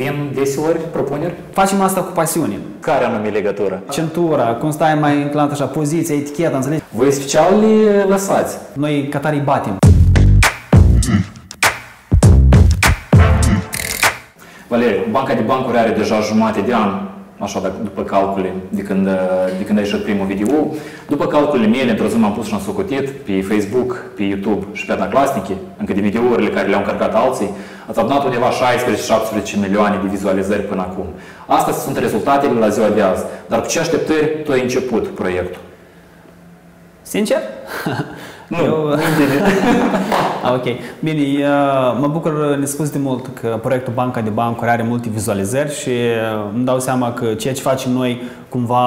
Vin deseori propuneri? Facem asta cu pasiune. Care anume legătură? Centura, cum stai mai înclinat așa, poziția, eticheta, înțelegi? Voi special le lăsați. Noi catarii batem. Valeriu, banca de bancuri are deja jumate de an, așa dacă, după calcule, de când, de când ai ieșit primul video. După calculele mele, într-o zi m-am pus și am socotit pe Facebook, pe YouTube și pe Adnaclasnice, încă de videourile care le-au încărcat alții, ați adunat undeva 16-17 milioane de vizualizări până acum. Astea sunt rezultatele la ziua de azi. Dar cu ce așteptări tu ai început proiectul? Sincer? Nu, Eu... ah, ok. Bine, mă bucur nespus de mult că proiectul Banca de Bancuri are multe vizualizări și îmi dau seama că ceea ce facem noi cumva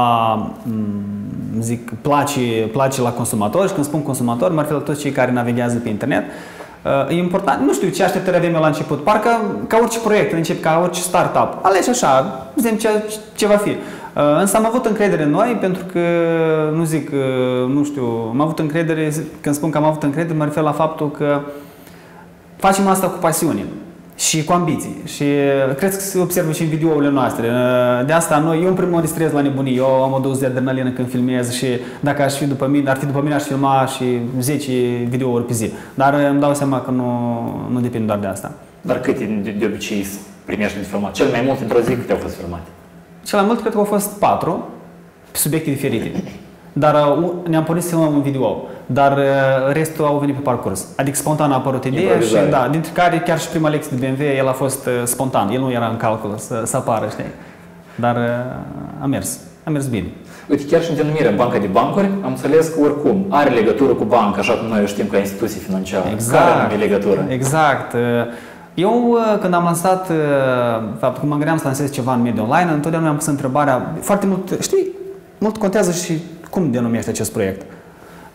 zic, place, place la consumatori și când spun consumatori, mă refer la toți cei care navighează pe internet. E important, nu știu ce așteptări avem la început, parcă ca orice proiect, încep ca orice startup, alegi așa, vedem ce, ce va fi. Uh, însă am avut încredere în noi pentru că, nu zic, uh, nu știu, am avut încredere, când spun că am avut încredere, mă refer la faptul că facem asta cu pasiune și cu ambiții. Și uh, cred că se observă și în videourile noastre. De asta noi, eu în primul rând distrez la nebunie, eu am o doză de adrenalină când filmez și dacă aș fi după mine, ar fi după mine, aș filma și 10 videouri pe zi. Dar îmi dau seama că nu, nu depinde doar de asta. Dar câte de, de obicei primești de filmat? Cel mai mult într-o zi câte au fost filmate? Cel mai mult cred că au fost patru pe subiecte diferite. Dar uh, ne-am pornit să filmăm un video, dar uh, restul au venit pe parcurs. Adică spontan a apărut ideea și da, dintre care chiar și prima lecție de BMW, el a fost uh, spontan, el nu era în calcul să, să apară, știi? Dar a mers, a mers bine. Uite, chiar și în denumirea Banca de Bancuri, am înțeles că oricum are legătură cu banca, așa cum noi o știm ca instituție financiară. Exact. Care are legătură? Exact. Eu, uh, când am lansat, uh, fapt, când mă gândeam să lansez ceva în mediul online, întotdeauna mi-am pus întrebarea, foarte mult, știi, mult contează și cum denumește acest proiect.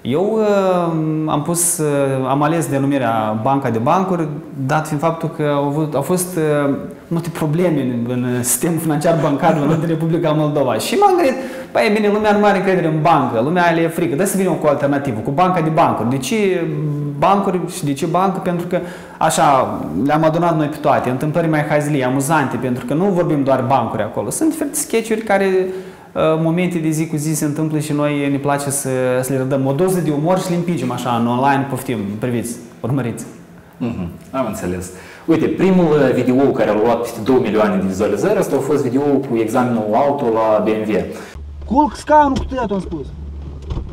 Eu uh, am pus, uh, am ales denumirea Banca de Bancuri, dat fiind faptul că au, avut, au fost uh, multe probleme în, în sistemul financiar bancar în Republica Moldova. Și m-am gândit, păi e bine, lumea nu mai are încredere în bancă, lumea le e frică, dă să vină cu o alternativă, cu Banca de Bancuri. De ce bancuri și de ce bancă? Pentru că așa, le-am adunat noi pe toate, întâmplări mai hazlii, amuzante, pentru că nu vorbim doar bancuri acolo. Sunt diferite sketch care Uh, momente de zi cu zi se întâmplă și noi ne place să, să le dăm o doză de umor și le împingem așa în online, poftim, priviți, urmăriți. Mm-hmm. Am înțeles. Uite, primul uh, video care a luat peste 2 milioane de vizualizări, asta a fost video cu examenul auto la BMW. Culc scaunul cu tăiat, am spus.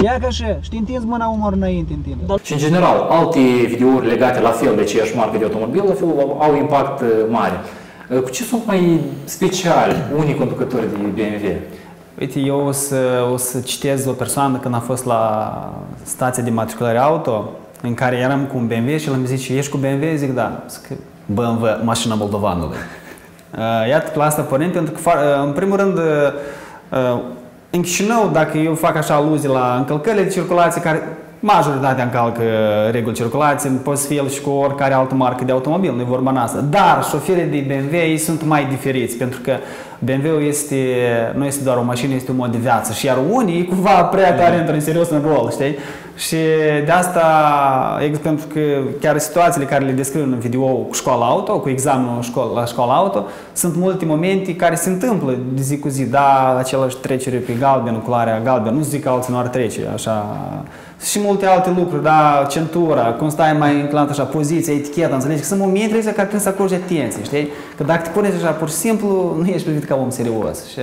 Ia ca așa, și întinzi mâna umor înainte, întinde. Da. Și în general, alte videouri legate la fel de aceeași marcă de automobil, la fel au impact uh, mare. Cu ce sunt mai speciali unii conducători de BMW? Uite, eu o să, o să citez o persoană când a fost la stația de matriculare auto, în care eram cu un BMW și l-am zis, ești cu BMW? Zic, da. Zic, BMW, mașina moldovanului. Uh, iată la asta pornind, pentru că, uh, în primul rând, uh, în Chișinău, dacă eu fac așa aluzii la încălcările de circulație, care majoritatea încalcă reguli circulație, poate să fie el și cu oricare altă marcă de automobil, nu e vorba noastră. Dar șoferii de BMW ei sunt mai diferiți, pentru că BMW-ul este, nu este doar o mașină, este un mod de viață. Și iar unii cumva prea tare intră în serios în rol, știi? Și de asta, pentru că chiar situațiile care le descriu în video cu școala auto, cu examenul școala, la școala auto, sunt multe momente care se întâmplă de zi cu zi. Da, același trecere pe galben, culoarea galben, nu zic că alții nu ar trece, așa și multe alte lucruri, da, centura, cum stai mai înclinat așa, poziția, eticheta, înțelegi? Că sunt momente care trebuie să acorzi atenție, știi? Că dacă te pune așa pur și simplu, nu ești privit ca om serios și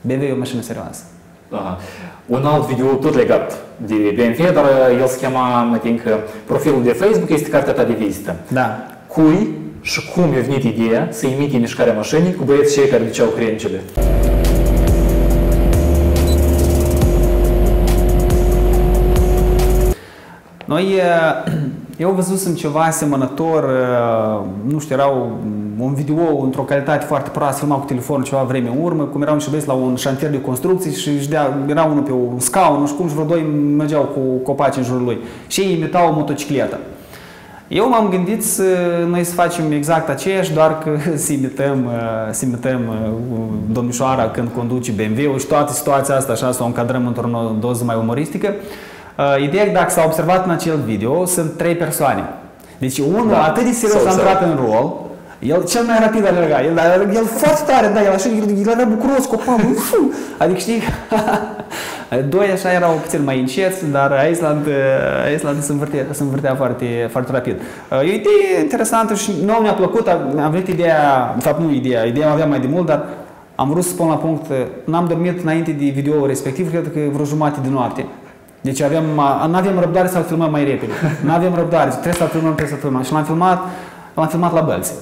BMW e o mașină serioasă. Aha. Un alt video tot legat de BMW, dar el se chema, mă think, profilul de Facebook este cartea ta de vizită. Da. Cui și cum a venit ideea să imite mișcarea mașinii cu băieți cei care duceau crencele? Noi, eu văzusem ceva asemănător, nu știu, erau un video într-o calitate foarte proastă, filmat cu telefonul ceva vreme în urmă, cum erau niște băieți la un șantier de construcții și își dea, era unul pe un scaun, nu știu cum, și vreo doi mergeau cu copaci în jurul lui. Și ei imitau o motocicletă. Eu m-am gândit să noi să facem exact aceeași, doar că să imităm, să imităm domnișoara când conduce BMW-ul și toată situația asta așa să o încadrăm într-o doză mai umoristică. Uh, ideea, dacă s-a observat în acel video, sunt trei persoane. Deci unul da, atât de serios a intrat în rol, El cel mai rapid alerga, el, dar el foarte tare, da, el așa, el, el era bucuros, copam, adică știi, doi așa erau puțin mai înceți, dar Island, Island se învârtea, se învârtea foarte, foarte rapid. E o idee interesantă și nouă mi-a plăcut, am venit ideea, de fapt nu ideea, ideea aveam mai de mult, dar am vrut să spun la punct, n-am dormit înainte de video respectiv, cred că vreo jumătate de noapte. Deci aveam, nu aveam răbdare să-l filmăm mai repede. Nu aveam răbdare, trebuie să-l filmăm, trebuie să-l filmăm. Și l-am filmat, l-am filmat la Bălți.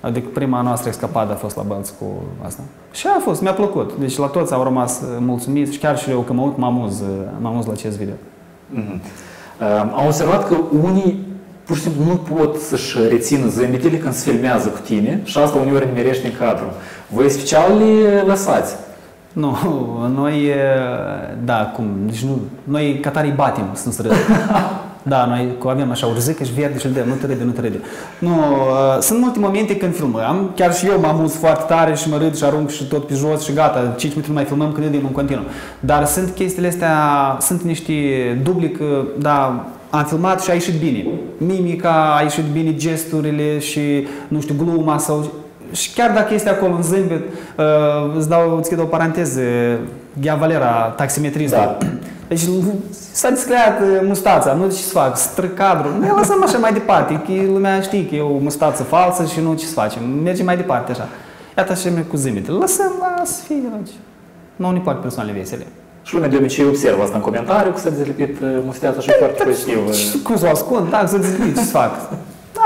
Adică prima noastră escapadă a fost la Bălți cu asta. Și a fost, mi-a plăcut. Deci la toți au rămas mulțumiți și chiar și eu că mă uit, mă amuz, mă amuz la acest video. Mm-hmm. Uh, am observat că unii pur și simplu nu pot să-și rețină zâmbetele când se filmează cu tine și asta uneori nimerește în cadru. Voi special le lăsați. Nu, noi, da, cum, deci nu, noi catarii batem să nu Da, noi avem așa o râzică și verde și îl nu te râde, nu te râde. Nu, uh, sunt multe momente când filmăm, chiar și eu mă amuz foarte tare și mă râd și arunc și tot pe jos și gata, 5 minute mai filmăm când râdem în continuu. Dar sunt chestiile astea, sunt niște dubli că, da, am filmat și a ieșit bine. Mimica, a ieșit bine gesturile și, nu știu, gluma sau și chiar dacă este acolo în zâmbet, uh, îți dau, îți o paranteză, Ghea Valera, taximetrismul. Da. Deci s-a discreat uh, mustața, nu ce să fac, strâng cadrul. Ne lăsăm așa mai departe, că lumea știe că e o mustață falsă și nu ce să facem. Mergem mai departe așa. Iată așa cu zâmbetele. Lăsăm, las, fie, nu ne plac persoanele vesele. Și lumea de obicei observă asta în comentariu, că s-a dezlipit uh, mustața și foarte pozitiv. Cum să o ascund? Da, să dezlipit, ce să fac?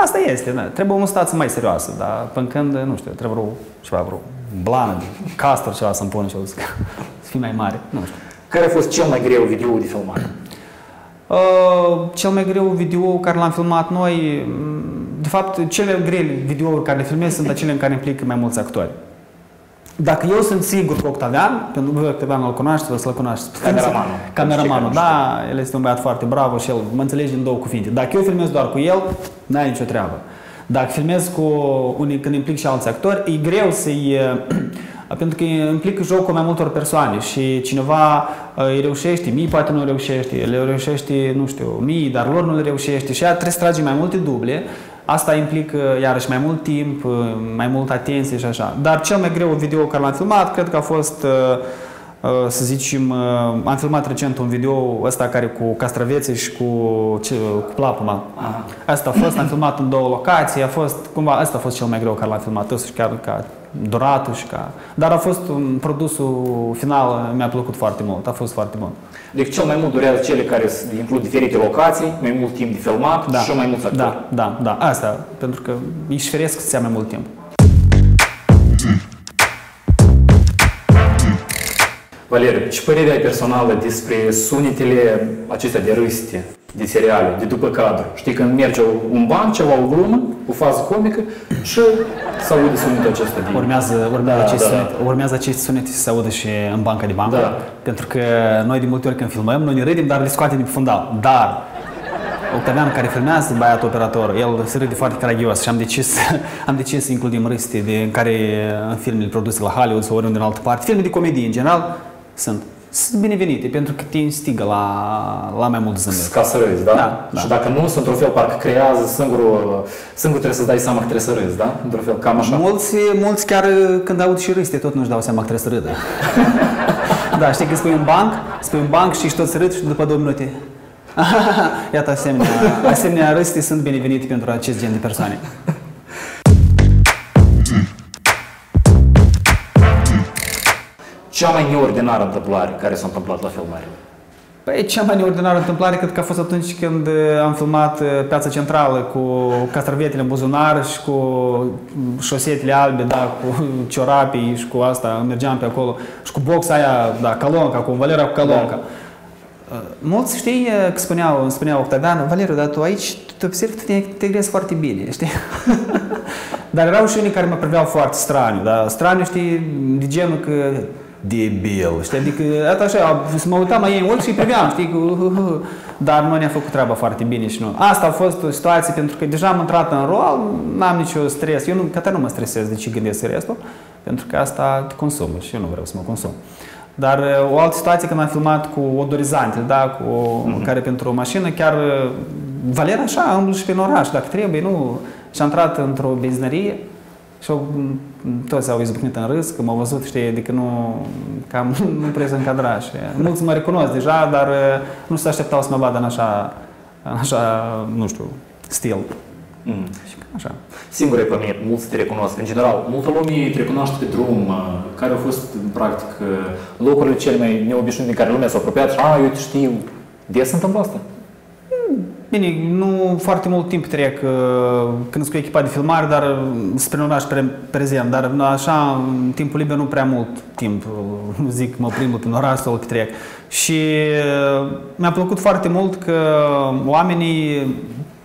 Asta este, da. Trebuie o mustață mai serioasă, dar până când, nu știu, trebuie vreo, ceva, vreo blană, castor ceva să-mi pun și o să, să fie mai mare, nu știu. Care a fost cel mai greu video de filmat? Uh, cel mai greu video care l-am filmat noi, de fapt, cele grele videouri care le filmez sunt acele în care implică mai mulți actori. Dacă eu sunt sigur cu Octavian, pentru că Octavian îl cunoaște, o să-l cunoaște. Cameramanul. Cameramanul, da, el este un băiat foarte bravo și el mă înțelege în două cuvinte. Dacă eu filmez doar cu el, n-ai nicio treabă. Dacă filmez cu unii, când implic și alți actori, e greu să-i pentru că implică jocul mai multor persoane și cineva îi reușește, mii poate nu reușește, le reușește, nu știu, mii, dar lor nu le reușește și ea trebuie să trage mai multe duble Asta implică, iarăși, mai mult timp, mai mult atenție și așa. Dar cel mai greu video care l-am filmat, cred că a fost, uh, uh, să zicem, uh, am filmat recent un video ăsta care cu castravețe și cu, cu plapuma. Asta a fost, am filmat în două locații, a fost, cumva, asta a fost cel mai greu care l-am filmat, și chiar ca duratul și ca... Dar a fost un produsul final, mi-a plăcut foarte mult, a fost foarte bun. Deci cel mai mult durează cele care includ diferite locații, mai mult timp de filmat da. și mai mulți actori. Da, da, da, asta, pentru că își feresc să mai mult timp. Valeriu, ce părere ai personală despre sunetele acestea de râste, de seriale, de după cadru? Știi, când merge un ban, ceva, o glumă, o fază comică și se aude sunetul acesta de... Urmează, urmează, da, acest da. Sunet, urmează aceste sunete să se audă și în banca de bancă, da. pentru că noi de multe ori când filmăm, noi ne râdem, dar le scoatem de fundal. Dar Octavian care filmează băiatul operator, el se râde foarte caragios și am decis, am decis să includem râste de, în care în filmele produse la Hollywood sau oriunde în altă parte, filme de comedie în general, sunt sunt binevenite, pentru că te instigă la, la mai mult zâmbet. Ca să râzi, da? da, da. Și dacă nu, sunt într-un fel, parcă creează singurul, singur trebuie să-ți dai seama că trebuie să râzi, da? Într-un fel, cam așa. Mulți, mulți chiar când aud și râste, tot nu-și dau seama că trebuie să râdă. da, știi că spui un banc, spui un banc și tot să râd și după două minute. Iată, asemenea, asemenea râste sunt binevenite pentru acest gen de persoane. Cea mai neordinară întâmplare care s-a întâmplat la filmare? Păi, cea mai neordinară întâmplare cred că a fost atunci când uh, am filmat uh, Piața Centrală cu castravetele în buzunar și cu șosetele albe, da, cu ciorapii și cu asta, mergeam pe acolo și cu boxa aia, da, calonca, cu Valera cu calonca. Da. Uh, mulți știi că spuneau, spuneau Octavian, Valeriu, dar tu aici te observi, tu te integrezi foarte bine, știi? dar erau și unii care mă priveau foarte straniu, da? Straniu, știi, de genul că debil, știi? Adică, atât așa, să mă uitam mai ei în ochi și îi priveam, știi? Cu, uh, uh, uh. Dar nu ne-a făcut treaba foarte bine și nu. Asta a fost o situație pentru că deja am intrat în rol, n-am nicio stres. Eu nu, că nu mă stresez de ce gândesc restul, pentru că asta te consumă și eu nu vreau să mă consum. Dar o altă situație când am filmat cu odorizante, da, cu mm-hmm. care pentru o mașină, chiar Valera așa, îmblă și pe oraș, dacă trebuie, nu, Și am intrat într-o benzinărie și au, toți au izbucnit în râs, că m-au văzut, știi, adică nu, cam nu prea se încadra și mulți mă recunosc deja, dar uh, nu se așteptau să mă vadă în așa, în așa, nu știu, stil. Mm. Și cam așa. Singur ai pornit, mulți te recunosc. În general, multă lume te recunoaște pe drum, uh, care au fost, practic, uh, locurile cele mai neobișnuite în care lumea s-a apropiat și, a, eu te știu. Des se întâmplă asta? Bine, nu foarte mult timp trec uh, când sunt cu echipa de filmare, dar uh, spre un oraș pre- prezent, dar uh, așa, în timpul liber nu prea mult timp, uh, zic, mă plimbă prin oraș sau îl trec. Și uh, mi-a plăcut foarte mult că oamenii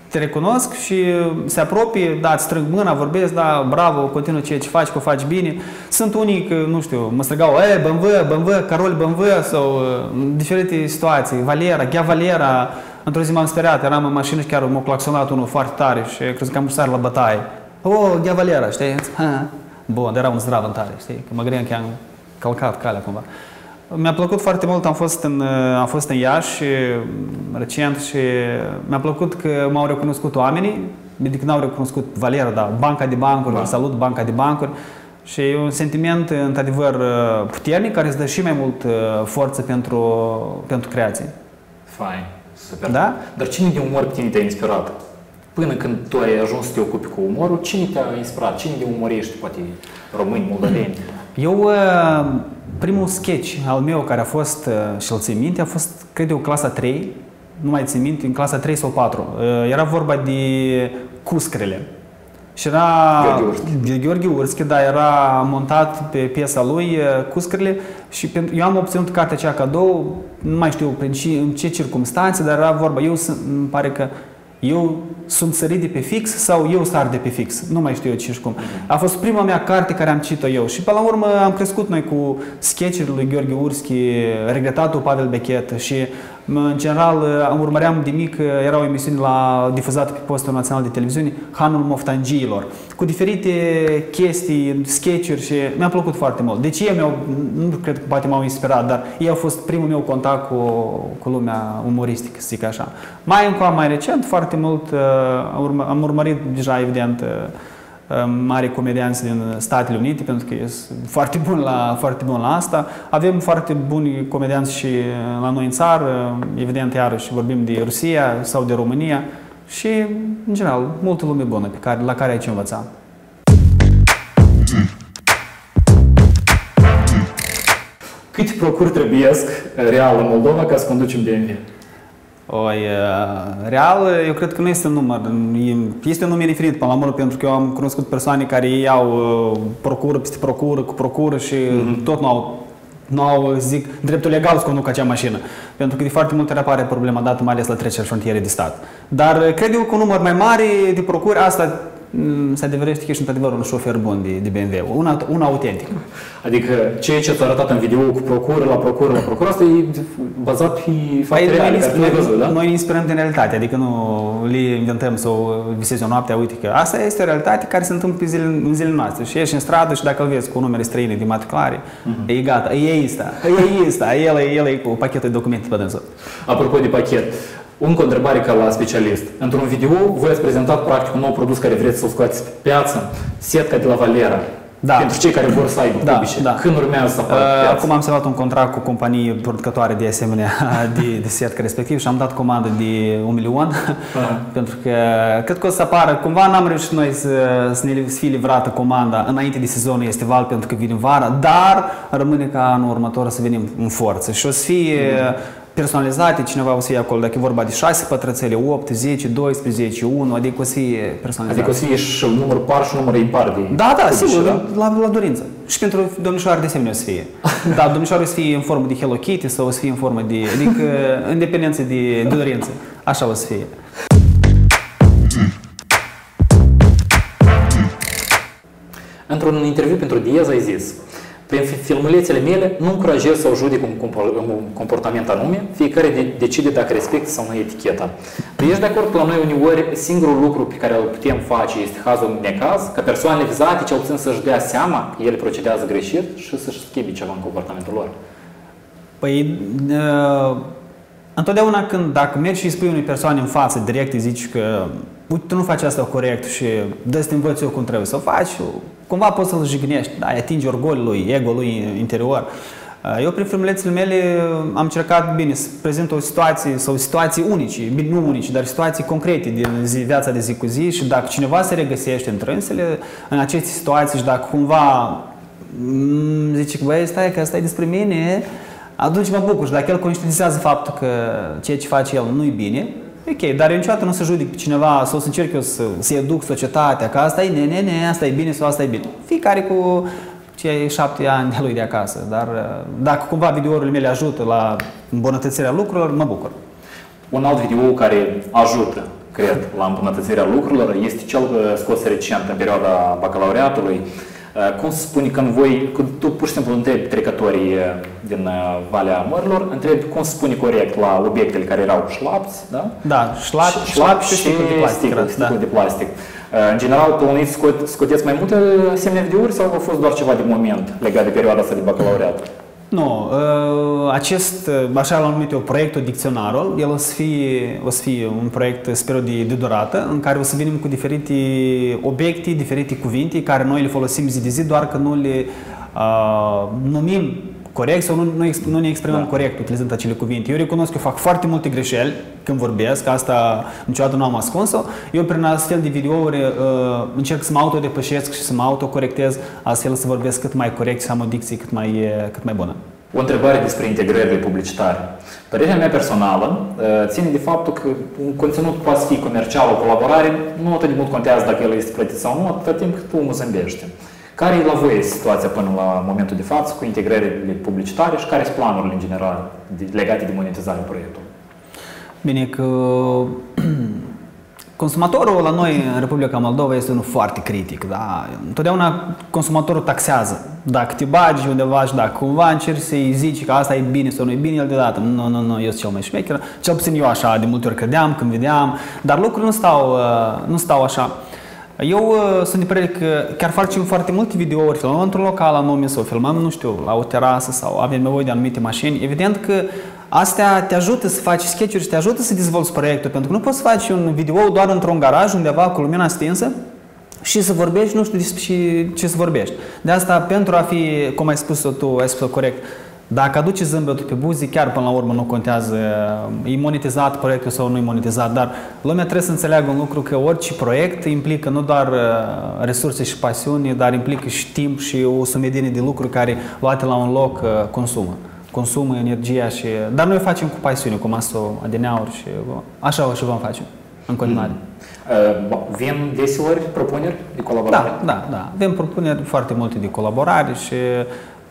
te recunosc și se apropie, da, îți strâng mâna, vorbesc, da, bravo, continuă ceea ce faci, că o faci bine. Sunt unii că, nu știu, mă strigau, e, BMW, BMW, Carol BMW sau uh, în diferite situații, Valera, Ghea Valera. Într-o zi m-am speriat, eram în mașină și chiar m-a claxonat unul foarte tare și crezut că am sar la bătaie. O, Ghea Valera, știi? Ha. Bun, dar era un zdrav în tare, știi? Că mă gândeam că am calcat calea cumva. Mi-a plăcut foarte mult, am fost în, am fost în Iași recent și mi-a plăcut că m-au recunoscut oamenii, adică n-au recunoscut Valera, dar banca de bancuri, Da. da. salut banca de bancuri și e un sentiment într-adevăr puternic care îți dă și mai mult uh, forță pentru, pentru creație. Fain, super. Da? Dar cine de umor pe tine te-a inspirat? Până când tu ai ajuns să te ocupi cu umorul, cine te-a inspirat? Cine de umoriști, poate români, moldoveni? Eu, uh, primul sketch al meu care a fost, uh, și îl țin minte, a fost, cred eu, clasa 3, nu mai țin minte, în clasa 3 sau 4. Uh, Era vorba de cuscrele. Și era Gheorghe Urschi. de Gheorghe Urschi, da, era montat pe piesa lui uh, Cuscrele și pentru, eu am obținut cartea aceea cadou, nu mai știu prin ce, în ce circunstanțe, dar era vorba, eu sunt, îmi pare că eu sunt sărit de pe fix sau eu sar de pe fix. Nu mai știu eu ce și cum. A fost prima mea carte care am citit-o eu și pe la urmă am crescut noi cu sketch-urile lui Gheorghe Urschi, regretatul Pavel Bechet și mă, în general am urmăream de mic, era o emisiune la, difuzată pe postul național de televiziune, Hanul Moftangiilor, cu diferite chestii, sketch-uri și mi-a plăcut foarte mult. Deci ei mi-au, nu cred că poate m-au inspirat, dar ei au fost primul meu contact cu, cu lumea umoristică, să zic așa. Mai încă mai recent, foarte mult, uh, am, urmă, am urmărit deja, evident, uh, uh, mari comedianți din Statele Unite, pentru că sunt foarte bun la, foarte bun la asta. Avem foarte buni comedianți și uh, la noi în țară, evident, iarăși vorbim de Rusia sau de România și, în general, multă lume bună pe care, la care ai ce învăța. Câte procuri trebuiesc real în Moldova ca să conduci un BMW? Oi, uh, real, eu cred că nu este un număr. E- Este un număr infinit, până la urmă, pentru că eu am cunoscut persoane care iau uh, procură peste procură, cu procură și tot nu au nu au, zic, dreptul legal să conducă acea mașină. Pentru că de foarte multe ori apare problema dată, mai ales la trecerea frontiere de stat. Dar uh, cred eu că un număr mai mare de procuri, asta mm, se adeverește că ești într-adevăr un șofer bun de, de BMW, un, aut- un autentic. Adică ceea ce ți-a arătat în video cu procură, la procură, la procură, asta e bazat pe fapte Păi, reale, noi, care tu le-ai văzut, da? noi ne inspirăm din realitate, adică nu le inventăm sau visezi o noapte, uite că asta este o realitate care se întâmplă pe zile, în zilele noastre. Și ieși în stradă și dacă îl vezi cu numere străine de matriculare, e gata, e asta, e asta, el, e- el e cu pachetul de documente pe dânsul. Apropo de pachet, încă o întrebare ca la specialist. Într-un video voi ați prezentat practic un nou produs care vreți să-l scoateți pe piață, setca de la Valera. Da. Pentru cei care vor să aibă Da, publice. da. Când urmează să apară pe Uh, piață? Acum am semnat un contract cu companii producătoare de asemenea de, de setcă respectiv și am dat comandă de un milion pentru că cred că o să apară, cumva n-am reușit noi să, să ne să fie livrată comanda înainte de sezonul estival pentru că vine vara, dar rămâne ca anul următor să venim în forță și o să fie personalizate, cineva o să fie acolo, dacă e vorba de 6 pătrățele, 8, 10, 12, 1, adică o să fie personalizate. Adică o să fie și număr par și număr impar de Da, da, publice, sigur, da? la, la dorință. Și pentru domnișoare de asemenea o să fie. Da, domnișoare o să fie în formă de Hello Kitty sau o să fie în formă de, adică în dependență de, de dorință. Așa o să fie. Într-un interviu pentru Diez ai zis prin fi- filmulețele mele nu încurajez sau judec un, compor- un comportament anume, fiecare de- decide dacă respectă sau nu eticheta. Tu ești de acord că la noi uneori singurul lucru pe care îl putem face este cazul de necaz, ca persoanele vizate cel puțin să-și dea seama că ele procedează greșit și să-și schimbe ceva în comportamentul lor. Păi, uh, întotdeauna când, dacă mergi și îi spui unei persoane în față, direct îi zici că uite, tu nu faci asta corect și dă să te învăț eu cum trebuie să o faci, cumva poți să-l jignești, da, atingi orgolul lui, ego lui interior. Uh, eu prin filmulețele mele am încercat, bine, să prezint o situație sau situații unice, bine, nu unice, dar situații concrete din zi, viața de zi cu zi și dacă cineva se regăsește în trânsele, în aceste situații și dacă cumva mm, zice că, băi, stai că asta e despre mine, atunci mă bucur și dacă el conștientizează faptul că ceea ce face el nu e bine, ok, dar eu niciodată nu o să judic pe cineva sau să încerc eu să, să educ societatea, că asta e ne, ne, ne, asta e bine sau asta e bine. Fiecare cu cei șapte ani de lui de acasă, dar uh, dacă cumva videourile mele ajută la îmbunătățirea lucrurilor, mă bucur. Un alt video care ajută, cred, la îmbunătățirea lucrurilor este cel uh, scos recent în perioada bacalaureatului, Uh, cum se spune când voi, când tu pur și simplu întrebi trecătorii uh, din uh, Valea Mărilor, întrebi cum se spune corect la obiectele care erau șlapți, da? Da, șlap, șlap și sticlă de plastic. Sticlă, sticlă da. de plastic. În general, plănuiți scot, scoteți mai multe asemenea videouri sau a fost doar ceva de moment legat de perioada asta de bacalaureat? Nu, ă, acest, ă, așa l-am numit eu, proiectul Dicționarul, el o să fie, o să fie un proiect, sper de, de durată, în care o să venim cu diferite obiecte, diferite cuvinte, care noi le folosim zi de zi, doar că nu le uh, numim corect sau nu, nu, nu ne exprimăm da. corect utilizând acele cuvinte. Eu recunosc că eu fac foarte multe greșeli când vorbesc, asta niciodată nu am ascuns-o. Eu prin astfel de videouri uh, încerc să mă autodepășesc și să mă autocorectez, astfel să vorbesc cât mai corect și să am o dicție cât mai, uh, cât mai bună. O întrebare despre integrările publicitare. Părerea mea personală uh, ține de faptul că un conținut poate fi comercial, o colaborare, nu atât de mult contează dacă el este plătit sau nu, atâta timp cât omul zâmbește. Care e la voi situația până la momentul de față cu integrările publicitare și care sunt planurile în general legate de monetizarea proiectului? Bine, că consumatorul la noi în Republica Moldova este unul foarte critic. Da? Întotdeauna consumatorul taxează. Dacă te bagi undeva și dacă cumva încerci să-i zici că asta e bine sau nu e bine, el deodată, nu, nu, nu, eu sunt cel mai șmecher. Cel puțin eu așa de multe ori credeam când vedeam, dar lucrurile nu stau, uh, nu stau așa. Eu uh, sunt de părere că chiar facem foarte multe videouri, filmăm într-un local anume sau filmăm, nu știu, la o terasă sau avem nevoie de anumite mașini. Evident că astea te ajută să faci sketch-uri și te ajută să dezvolți proiectul, pentru că nu poți să faci un video doar într-un garaj undeva cu lumina stinsă și să vorbești, nu știu despre ce să vorbești. De asta, pentru a fi, cum ai spus tu, ai spus corect, dacă aduce zâmbetul pe buzi, chiar până la urmă nu contează, e monetizat proiectul sau nu e monetizat, dar lumea trebuie să înțeleagă un lucru că orice proiect implică nu doar uh, resurse și pasiuni, dar implică și timp și o sumedenie de lucruri care luate la un loc uh, consumă. Consumă energia și... Dar noi facem cu pasiune, cu masă ADN-uri și așa o și vom face în continuare. Mm. Uh, vin deseori propuneri de colaborare? Da, da, da. Avem propuneri foarte multe de colaborare și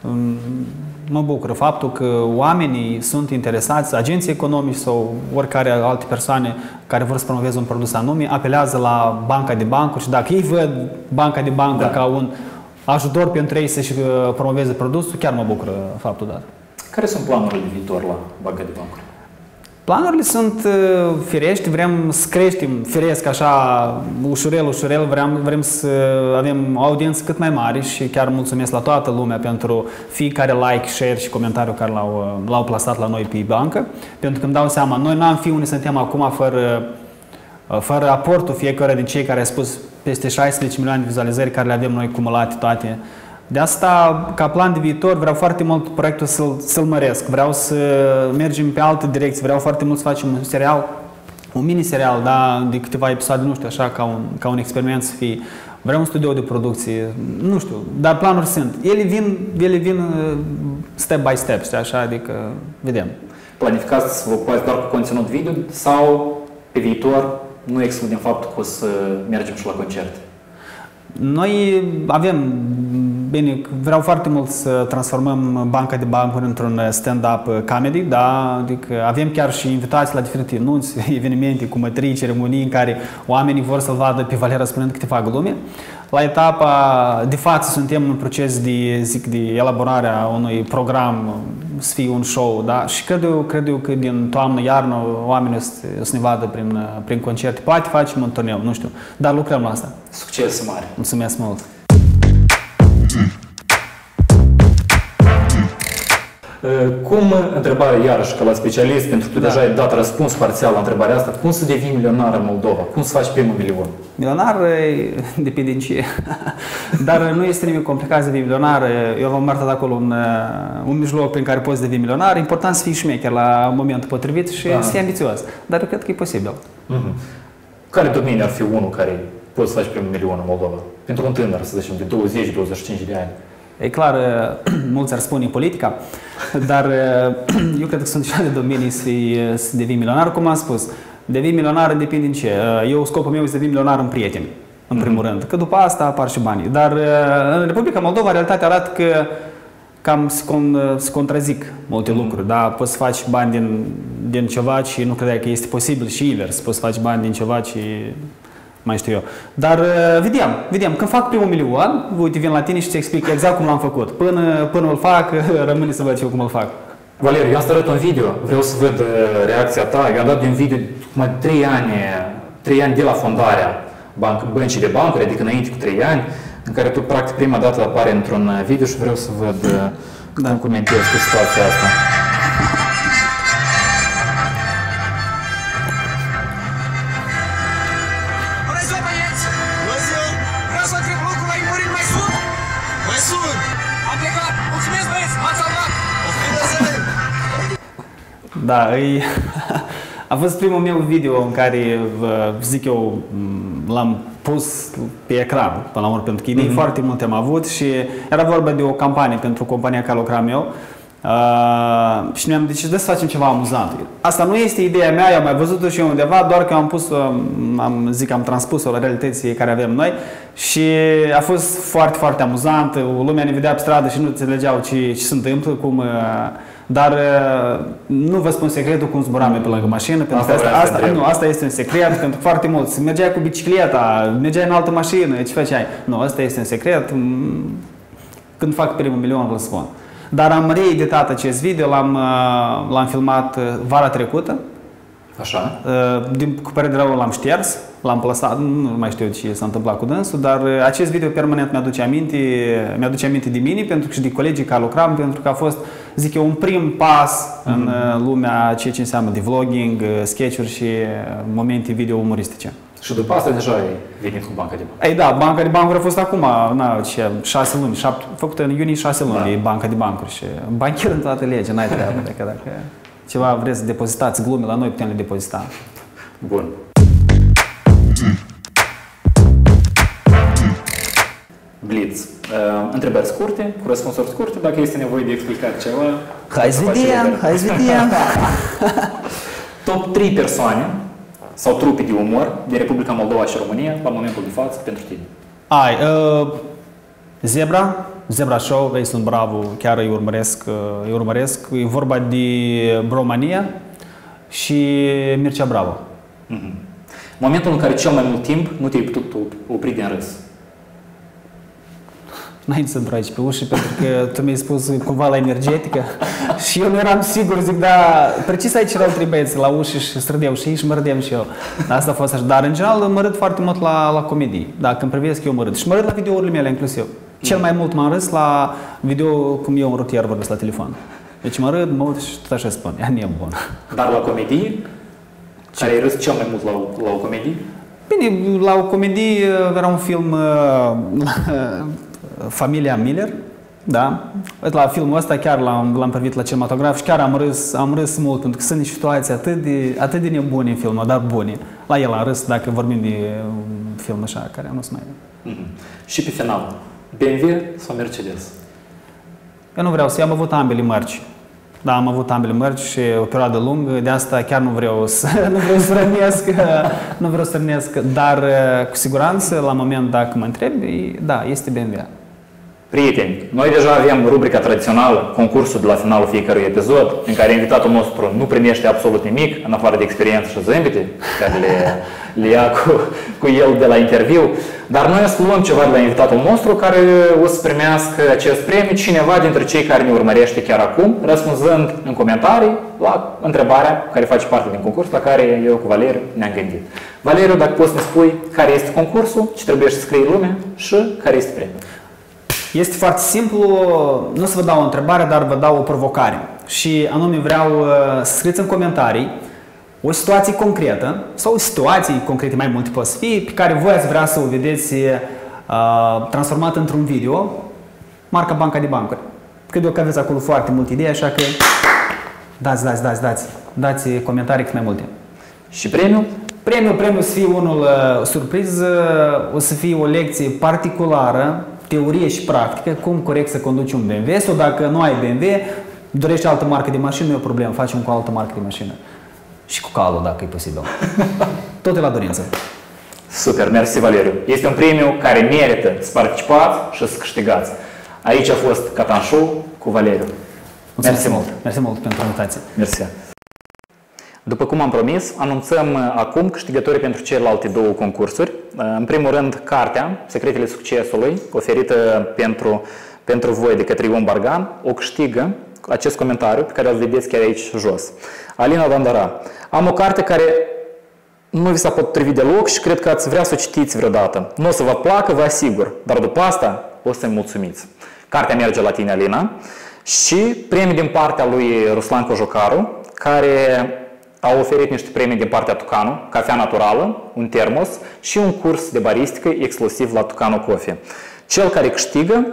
um, mă bucură faptul că oamenii sunt interesați, agenții economici sau oricare alte persoane care vor să promoveze un produs anume, apelează la banca de bancuri și dacă ei văd banca de bancuri da. ca un ajutor pentru ei să-și uh, promoveze produsul, chiar mă bucură faptul dat. Care sunt planurile de viitor la banca de bancuri? Planurile sunt uh, firești, vrem să creștem firesc așa ușurel, ușurel, vrem, vrem să avem o audiență cât mai mare și chiar mulțumesc la toată lumea pentru fiecare like, share și comentariu care l-au, uh, l-au plasat la noi pe bancă, pentru că îmi dau seama, noi n-am fi unde suntem acum fără, uh, fără aportul fiecare din cei care a spus peste 16 milioane de vizualizări care le avem noi cumulate toate de asta, ca plan de viitor, vreau foarte mult proiectul să-l, să măresc. Vreau să mergem pe altă direcție. Vreau foarte mult să facem un serial, un mini-serial, da, de câteva episoade, nu știu, așa, ca un, ca un experiment să fie. Vreau un studio de producție, nu știu, dar planuri sunt. Ele vin, ele vin uh, step by step, știi, așa, adică vedem. Planificați să vă ocupați doar cu conținut video sau pe viitor nu excludem faptul că o să mergem și la concerte? Noi avem, bine, vreau foarte mult să transformăm banca de bancuri într-un stand-up comedy, da? Adică avem chiar și invitații la diferite nunți, evenimente, cu mătrii, ceremonii în care oamenii vor să-l vadă pe Valera spunând câteva glume. La etapa de față suntem în proces de, zic, de elaborare a unui program, să fie un show, da? Și cred eu, cred eu că din toamnă, iarnă, oamenii o să, o să ne vadă prin, prin concerte. Poate facem un turneu, nu știu, dar lucrăm la asta. Succes mare! Mulțumesc mult! Uh, Cum, întrebare iarăși ca la specialist, pentru că Da. deja ai dat răspuns parțial la întrebarea asta, cum să devii milionar în Moldova? Cum să faci primul milion? Milionar e, depinde din ce. Dar nu este nimic complicat să devii milionar. Eu v-am arătat acolo un, uh, un mijloc prin care poți deveni milionar. Important să fii șmecher la momentul potrivit și Aha. să fii ambițios. Dar eu cred că e posibil. Mhm. Care domeniu ar fi unul care poți să faci primul milion în Moldova? Pentru un tânăr, să zicem, de 20-25 de ani. E clar, uh, mulți ar spune politica, dar uh, eu cred că sunt și alte domenii să, fii, să devii milionar, cum am spus. Devii milionar depinde din ce. Uh, Eu, scopul meu este să devii milionar în prieteni, în primul rând, că după asta apar și banii. Dar uh, în Republica Moldova, realitatea arată că cam se, con, se contrazic multe lucruri, da? Poți să faci bani din, din ceva ce nu credeai că este posibil și invers. Poți să faci bani din ceva ce mai știu eu. Dar uh, vedem, vedem. Când fac primul milion, uite, vin la tine și ți explic exact cum l-am făcut. Până, până îl fac, rămâne să văd și eu cum îl fac. Valeriu, eu am să arăt un video, vreau să văd uh, reacția ta. Eu am dat din video mai 3 ani, 3 ani de la fondarea banc, băncii de bancuri, adică înainte cu 3 ani, în care tu practic prima dată apare într-un uh, video și vreau să văd uh, Da. cum comentezi cu situația asta. Da, e... A fost primul meu video în care, vă zic eu, m, l-am pus pe ecran, până la urmă, pentru că idei foarte multe am avut și era vorba de o campanie pentru compania care lucram eu uh, și ne-am decis de să facem ceva amuzant. Asta nu este ideea mea, eu am mai văzut-o și eu undeva, doar că am pus, um, am, zic, am transpus-o la realității care avem noi și a fost foarte, foarte amuzant. Lumea ne vedea pe stradă și nu înțelegeau ce, ce se întâmplă, cum... Uh, dar uh, nu vă spun secretul cum zburam eu pe lângă mașină, pentru Asta că asta, vreau să asta, întreb. nu, asta este un secret pentru foarte mulți. Mergeai cu bicicleta, mergeai în altă mașină, ce făceai? Nu, asta este un secret. Mm, Când fac primul milion, vă spun. Dar am reeditat acest video, l-am, uh, l-am filmat uh, vara trecută. Așa? Uh, Din, cu părere de rău l-am șters, l-am plasat, nu mai știu ce s-a întâmplat cu dânsul, dar uh, acest video permanent mi-aduce aminte, mi-aduce aminte de mine pentru că și de colegii care lucram, pentru că a fost, zic eu, un prim pas în uh, lumea ceea ce înseamnă de vlogging, uh, sketch-uri și uh, momente video umoristice. Și după asta deja ai venit cu banca de bani. Ei da, banca de bancuri a fost acum, na, ce, șase luni, șapte, făcută în iunie șase luni, Da. e banca de bancuri și bancher în toată legea, n-ai treabă, dacă, dacă ceva vreți să depozitați glume la noi, putem le depozita. Bun. Blitz. Uh, întrebări scurte, cu răspunsuri scurte. Dacă este nevoie de explicat ceva, Hai să vedem, hai să vedem. top 3 persoane sau trupe de umor din Republica Moldova și România la momentul de față pentru tine. Ai, uh, Zebra, Zebra Show, ei sunt bravo, chiar îi urmăresc, uh, îi urmăresc. E vorba de Bromania și Mircea Bravo. Mhm. Momentul în care cel mai mult timp nu te-ai putut opri din râs. Înainte să intru aici pe ușă, pentru că tu mi-ai spus cumva la energetică și eu nu eram sigur, zic, da, precis aici erau trei băieți la ușă și strădeau și ei și mă râdeam și eu. Asta a fost așa. Dar, în general, mă râd foarte mult la, la comedii. Da, când privesc, eu mă râd. Și mă râd la videourile mele, inclusiv. Cel mai mult m-am râs la video cum eu în rutier vorbesc la telefon. Deci mă râd, mă uit și tot așa spun. Ea nebun. Dar la comedie, care ai râs cel mai mult la o, la o comedie? Bine, la o comedie era un film uh, Familia Miller, da? Uite, La filmul ăsta chiar l-am, l-am privit la cinematograf și chiar am râs, am râs mult pentru că sunt niște situații atât de, atât de nebune în filmul, dar bune. La el am râs dacă vorbim de un film așa care nu se mai... Mhm. Și pe final, BMW sau Mercedes? Eu nu vreau să am avut ambele mărci. Da, am avut ambele mărci și o perioadă lungă, de asta chiar nu vreau să, nu vreau să rănesc, nu vreau să rănesc, dar cu siguranță, la moment dacă mă întrebi, da, este BMW. Prieteni, noi deja avem rubrica tradițională, concursul de la finalul fiecărui episod, în care invitatul nostru nu primește absolut nimic, în afară de experiență și zâmbete, care le, le ia cu, cu el de la interviu. Dar noi o să luăm ceva de la invitatul nostru care o să primească acest premiu cineva dintre cei care ne urmărește chiar acum, răspunzând în comentarii la întrebarea care face parte din concurs, la care eu cu Valeriu ne-am gândit. Valeriu, dacă poți să-mi spui care este concursul, ce trebuie să scrie lumea și care este premiul. Este foarte simplu, nu o să vă dau o întrebare, dar vă dau o provocare. Și anume vreau uh, să scrieți în comentarii o situație concretă sau situații concrete mai multe pot să fie, pe care voi ați vrea să o vedeți uh, transformat într-un video, marca Banca de Bancuri. Cred eu că aveți acolo foarte multe idei, așa că dați, dați, dați, dați, dați comentarii cât mai multe. Și premiul? Premiul, premiul să fie unul uh, surpriz, uh, o să fie o lecție particulară, teorie și practică, cum corect să conduci un BMW sau dacă nu ai BMW, dorești altă marcă de mașină, nu e o problemă, faci un cu altă marcă de mașină. Și cu calul, dacă e posibil. Tot e la dorință. Super, mersi Valeriu. Este un premiu care merită să participați și să câștigați. Aici a fost Catan Show cu Valeriu. Mersi mult. Mersi mult pentru invitație. Mersi. După cum am promis, anunțăm uh, acum câștigătorii pentru celelalte două concursuri. Uh, În primul rând, cartea Secretele Succesului, oferită pentru, pentru voi de către Ion Bargan, o câștigă acest comentariu pe care îl vedeți chiar aici jos. Alina Dandara. Am o carte care nu vi s-a potrivit deloc și cred că ați vrea să o citiți vreodată. Nu o să vă placă, vă asigur, dar după asta o să-mi mulțumiți. Cartea merge la tine, Alina, și premii din partea lui Ruslan Cojocaru, care a oferit niște premii din partea Tucanu, cafea naturală, un termos și un curs de baristică exclusiv la Tucanu Coffee. Cel care câștigă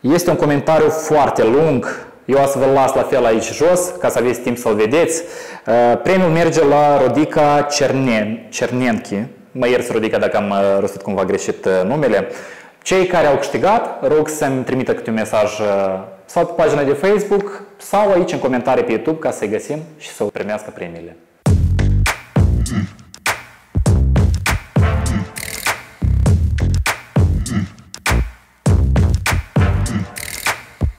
este un comentariu foarte lung, eu o să vă las la fel aici jos, ca să aveți timp să-l vedeți. Uh, Premiul merge la Rodica Cernen, Cernenchi. Mă ierți, Rodica, dacă am uh, rostit cumva greșit uh, numele. Cei care au câștigat, rog să-mi trimită câte un mesaj sau pe pagina de Facebook sau aici în comentarii pe YouTube ca să-i găsim și să o primească premiile.